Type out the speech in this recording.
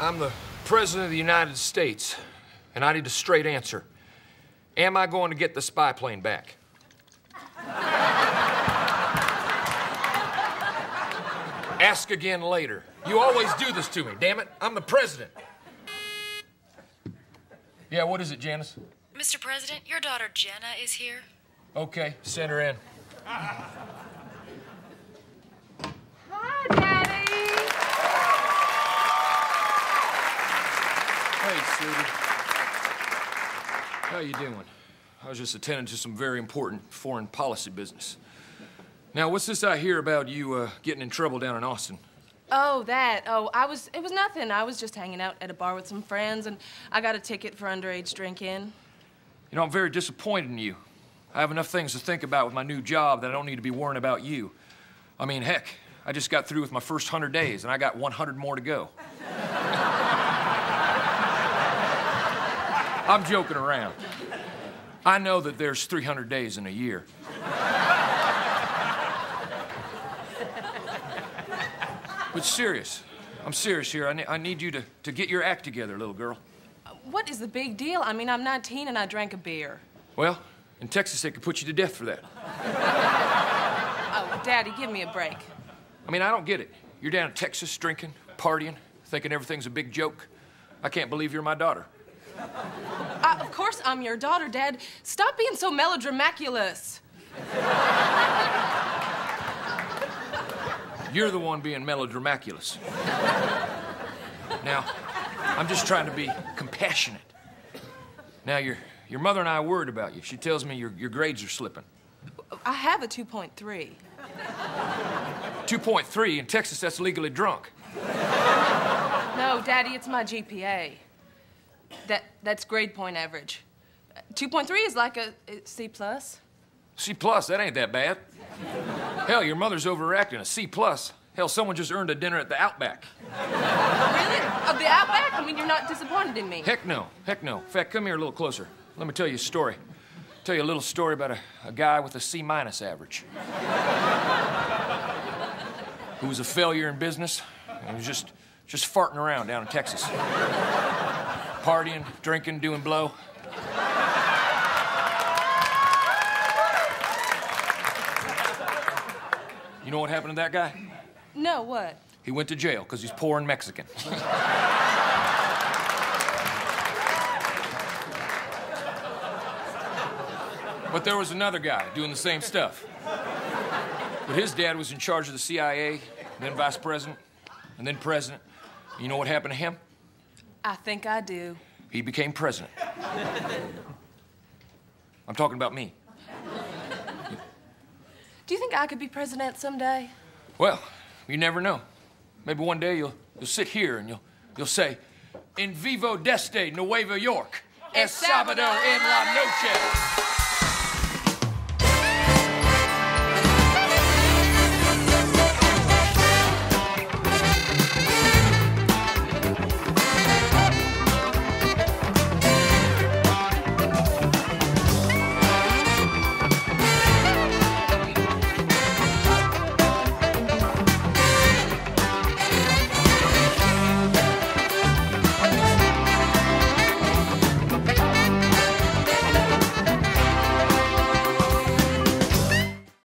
I'm the President of the United States, and I need a straight answer. Am I going to get the spy plane back? Ask again later. You always do this to me, damn it. I'm the president. Yeah, what is it, Janice? Mr. President, your daughter Jenna is here. Okay, send her in. How you doing? I was just attending to some very important foreign policy business. Now, what's this I hear about you uh, getting in trouble down in Austin? Oh, that. Oh, I was. It was nothing. I was just hanging out at a bar with some friends, and I got a ticket for underage drinking. You know, I'm very disappointed in you. I have enough things to think about with my new job that I don't need to be worrying about you. I mean, heck, I just got through with my first 100 days, and I got 100 more to go. I'm joking around. I know that there's 300 days in a year. But serious. I'm serious here. I, ne I need you to, to get your act together, little girl. What is the big deal? I mean, I'm 19 and I drank a beer. Well, in Texas, they could put you to death for that. Oh, Daddy, give me a break. I mean, I don't get it. You're down in Texas drinking, partying, thinking everything's a big joke. I can't believe you're my daughter. Uh, of course I'm your daughter, Dad. Stop being so melodramaculous. You're the one being melodramaculous. now, I'm just trying to be compassionate. Now, your, your mother and I are worried about you. She tells me your, your grades are slipping. I have a 2.3. 2.3 in Texas, that's legally drunk. No, Daddy, it's my GPA. That that's grade point average. 2.3 is like a, a C plus. C plus, that ain't that bad. Hell, your mother's overacting. A C plus. Hell, someone just earned a dinner at the Outback. Really? Of the Outback? I mean, you're not disappointed in me. Heck no. Heck no. In fact, come here a little closer. Let me tell you a story. Tell you a little story about a, a guy with a C minus average. Who was a failure in business and was just just farting around down in Texas. Partying, drinking, doing blow. You know what happened to that guy? No, what? He went to jail because he's poor and Mexican. but there was another guy doing the same stuff. But his dad was in charge of the CIA, then vice president, and then president. You know what happened to him? I think I do. He became president. I'm talking about me. Do you think I could be president someday? Well, you never know. Maybe one day you'll, you'll sit here and you'll, you'll say, In vivo deste Nueva York, es sábado en la noche.